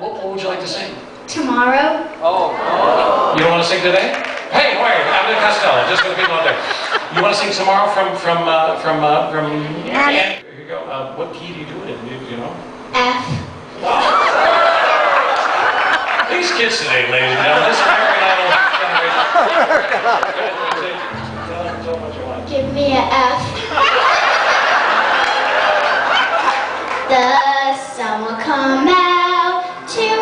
What, what would you like to sing? Tomorrow. Oh. You don't want to sing today? Hey, wait, Abbott Costello, just for the people out there. You want to sing tomorrow from, from, uh, from, uh, from... Yeah. Here you go. Uh, what key do you do it in, do you know? F. These kids today, ladies and gentlemen, this American Idol generation. Give me an F. to